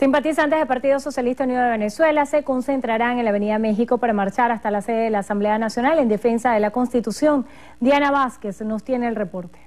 Simpatizantes del Partido Socialista Unido de Venezuela se concentrarán en la Avenida México para marchar hasta la sede de la Asamblea Nacional en defensa de la Constitución. Diana Vázquez nos tiene el reporte.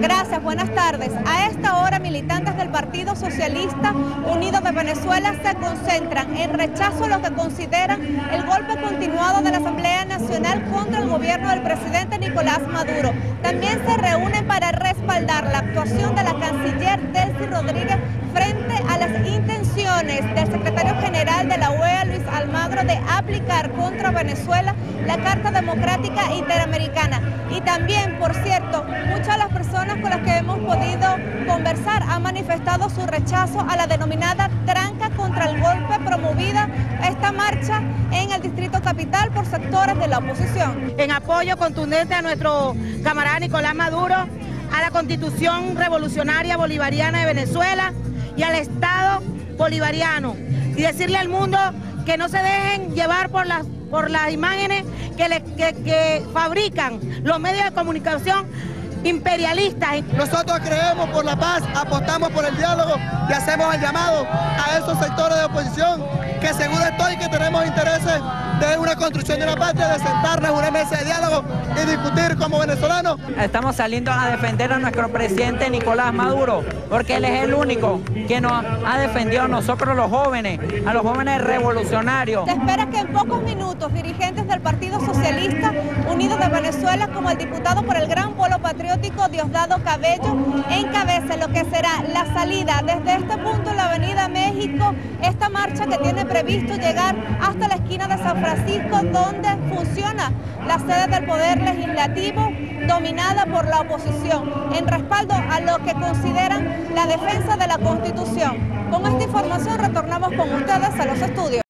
Gracias, buenas tardes. A esta hora, militantes del Partido Socialista Unido de Venezuela se concentran en rechazo a lo que consideran el golpe continuado de la Asamblea Nacional contra el gobierno del presidente Nicolás Maduro. También se reúnen para respaldar la actuación de la canciller Delcy Rodríguez frente a las intenciones del secretario general de la OEA, Luis Almagro, de aplicar contra Venezuela la Carta Democrática Interamericana. Y también, por cierto, muchas de las personas con las que hemos podido conversar han manifestado su rechazo a la denominada tranca contra el golpe promovida esta marcha en el Distrito Capital por sectores de la oposición. En apoyo contundente a nuestro camarada Nicolás Maduro, a la Constitución Revolucionaria Bolivariana de Venezuela, y al Estado bolivariano y decirle al mundo que no se dejen llevar por las, por las imágenes que, que fabrican los medios de comunicación imperialistas. Nosotros creemos por la paz, apostamos por el diálogo y hacemos el llamado a esos sectores de oposición que seguro estoy que tenemos intereses de una construcción de una patria, de sentarnos en una mesa de diálogo y discutir como venezolanos. Estamos saliendo a defender a nuestro presidente Nicolás Maduro, porque él es el único que nos ha defendido a nosotros los jóvenes, a los jóvenes revolucionarios. Se espera que en pocos minutos dirigentes del Partido Socialista Unido de Venezuela, como el diputado por el Gran Polo Patriótico Diosdado Cabello, encabece lo que será la salida desde este punto en la Avenida México, esta marcha que tiene previsto llegar hasta la esquina de San Francisco, donde funciona la sede del Poder Legislativo, dominada por la oposición, en respaldo a lo que consideran la defensa de la Constitución. Con esta información retornamos con ustedes a los estudios.